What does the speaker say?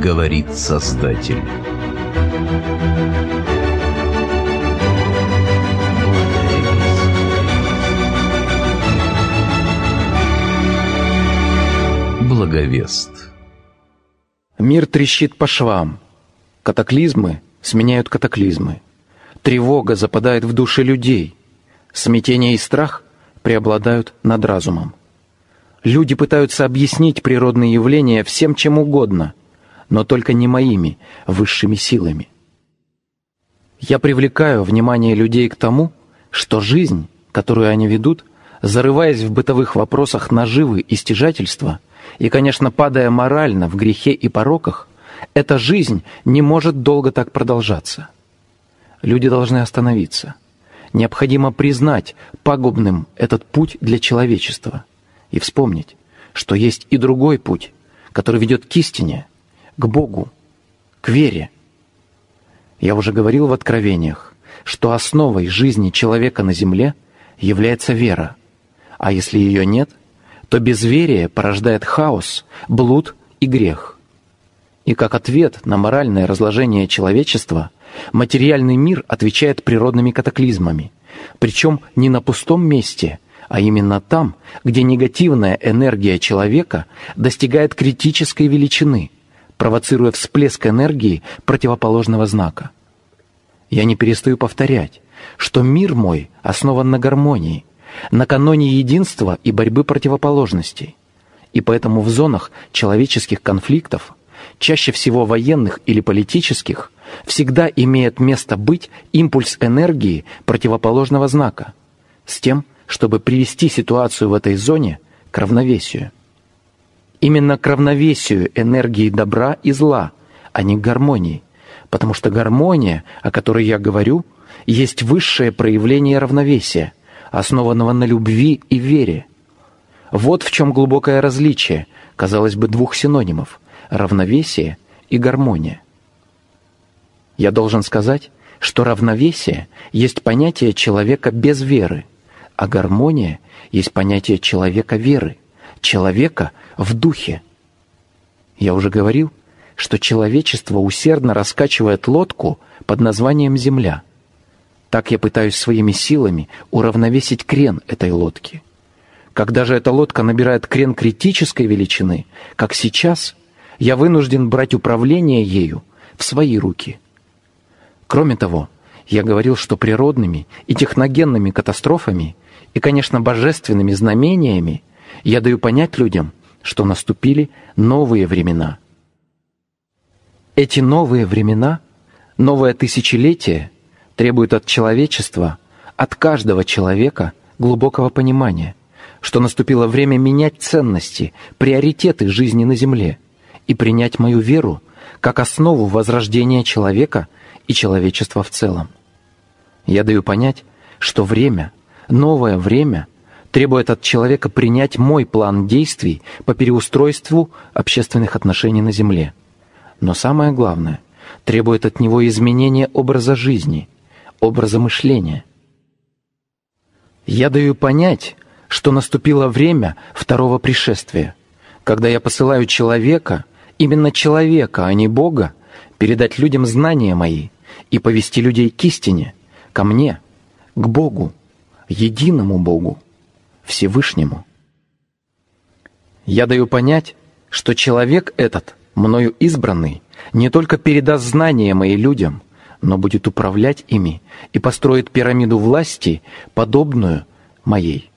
говорит Создатель. Благовест. Мир трещит по швам. Катаклизмы сменяют катаклизмы. Тревога западает в души людей. Смятение и страх преобладают над разумом. Люди пытаются объяснить природные явления всем чем угодно, но только не моими высшими силами. Я привлекаю внимание людей к тому, что жизнь, которую они ведут, зарываясь в бытовых вопросах наживы и стяжательства, и, конечно, падая морально в грехе и пороках, эта жизнь не может долго так продолжаться. Люди должны остановиться. Необходимо признать пагубным этот путь для человечества и вспомнить, что есть и другой путь, который ведет к истине, к Богу, к вере. Я уже говорил в Откровениях, что основой жизни человека на земле является вера, а если ее нет, то безверие порождает хаос, блуд и грех. И как ответ на моральное разложение человечества, материальный мир отвечает природными катаклизмами, причем не на пустом месте, а именно там, где негативная энергия человека достигает критической величины, провоцируя всплеск энергии противоположного знака. Я не перестаю повторять, что мир мой основан на гармонии, на каноне единства и борьбы противоположностей. И поэтому в зонах человеческих конфликтов чаще всего военных или политических, всегда имеет место быть импульс энергии противоположного знака, с тем, чтобы привести ситуацию в этой зоне к равновесию. Именно к равновесию энергии добра и зла, а не к гармонии, потому что гармония, о которой я говорю, есть высшее проявление равновесия, основанного на любви и вере. Вот в чем глубокое различие, казалось бы, двух синонимов равновесие и гармония. Я должен сказать, что равновесие есть понятие человека без веры, а гармония есть понятие человека веры, человека в духе. Я уже говорил, что человечество усердно раскачивает лодку под названием «Земля». Так я пытаюсь своими силами уравновесить крен этой лодки. Когда же эта лодка набирает крен критической величины, как сейчас – я вынужден брать управление ею в свои руки. Кроме того, я говорил, что природными и техногенными катастрофами и, конечно, божественными знамениями я даю понять людям, что наступили новые времена. Эти новые времена, новое тысячелетие требуют от человечества, от каждого человека глубокого понимания, что наступило время менять ценности, приоритеты жизни на Земле – и принять мою веру как основу возрождения человека и человечества в целом. Я даю понять, что время, новое время, требует от человека принять мой план действий по переустройству общественных отношений на Земле. Но самое главное, требует от него изменения образа жизни, образа мышления. Я даю понять, что наступило время второго пришествия, когда я посылаю человека именно человека, а не Бога, передать людям знания мои и повести людей к истине, ко мне, к Богу, единому Богу, Всевышнему. Я даю понять, что человек этот, мною избранный, не только передаст знания мои людям, но будет управлять ими и построит пирамиду власти, подобную моей.